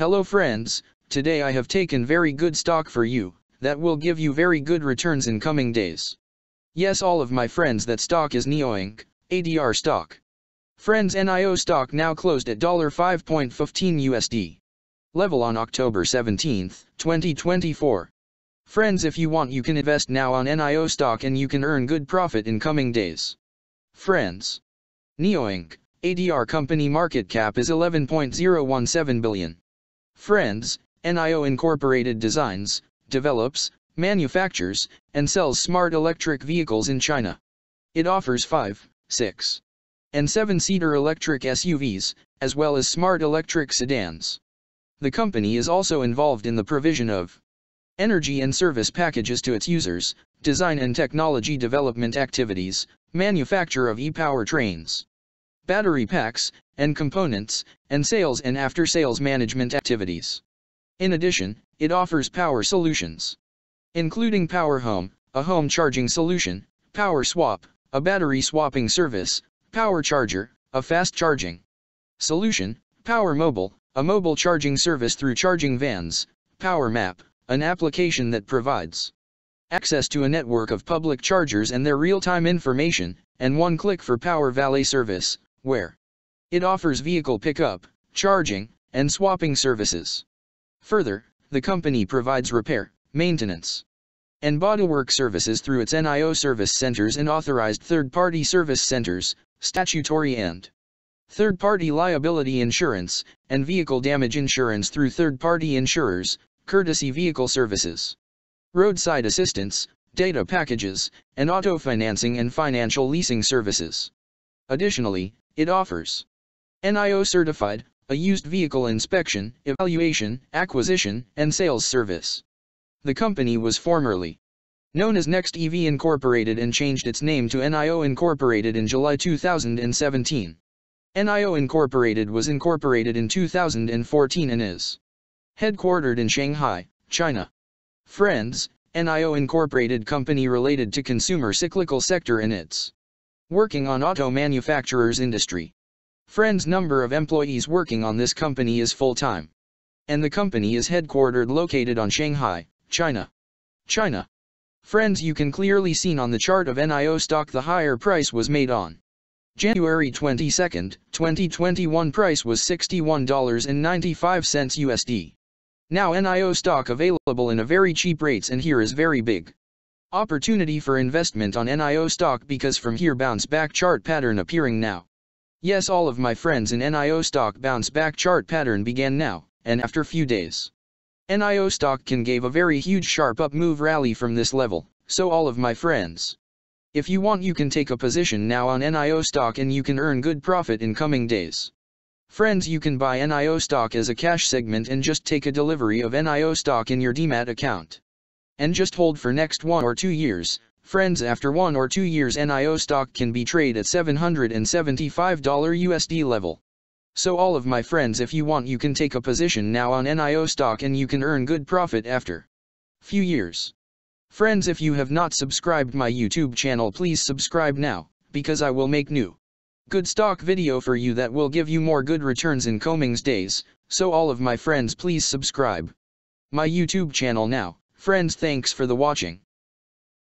Hello friends, today I have taken very good stock for you, that will give you very good returns in coming days. Yes all of my friends that stock is NIO Inc., ADR stock. Friends NIO stock now closed at $5.15 USD. Level on October 17, 2024. Friends if you want you can invest now on NIO stock and you can earn good profit in coming days. Friends. NIO Inc., ADR company market cap is 11.017 billion. Friends, NIO Incorporated designs, develops, manufactures, and sells smart electric vehicles in China. It offers 5, 6, and 7-seater electric SUVs, as well as smart electric sedans. The company is also involved in the provision of energy and service packages to its users, design and technology development activities, manufacture of e-power trains battery packs, and components, and sales and after-sales management activities. In addition, it offers power solutions, including Power Home, a home charging solution, Power Swap, a battery swapping service, Power Charger, a fast charging solution, Power Mobile, a mobile charging service through charging vans, Power Map, an application that provides access to a network of public chargers and their real-time information, and one click for Power Valet service, where it offers vehicle pickup, charging, and swapping services. Further, the company provides repair, maintenance, and bodywork services through its NIO service centers and authorized third-party service centers, statutory and third-party liability insurance, and vehicle damage insurance through third-party insurers, courtesy vehicle services, roadside assistance, data packages, and auto financing and financial leasing services. Additionally, it offers NIO certified, a used vehicle inspection, evaluation, acquisition, and sales service. The company was formerly known as Next EV Incorporated and changed its name to NIO Incorporated in July 2017. NIO Incorporated was incorporated in 2014 and is headquartered in Shanghai, China. Friends, NIO Incorporated company related to consumer cyclical sector and its working on auto manufacturers industry. Friends number of employees working on this company is full-time. And the company is headquartered located on Shanghai, China. China. Friends you can clearly seen on the chart of NIO stock the higher price was made on. January 22, 2021 price was $61.95 USD. Now NIO stock available in a very cheap rates and here is very big. Opportunity for investment on NIO stock because from here bounce back chart pattern appearing now. Yes all of my friends in NIO stock bounce back chart pattern began now, and after few days. NIO stock can gave a very huge sharp up move rally from this level, so all of my friends. If you want you can take a position now on NIO stock and you can earn good profit in coming days. Friends you can buy NIO stock as a cash segment and just take a delivery of NIO stock in your demat account and just hold for next one or two years. Friends after one or two years NIO stock can be trade at $775 USD level. So all of my friends if you want you can take a position now on NIO stock and you can earn good profit after few years. Friends if you have not subscribed my YouTube channel please subscribe now, because I will make new good stock video for you that will give you more good returns in Comings days, so all of my friends please subscribe my YouTube channel now. Friends thanks for the watching.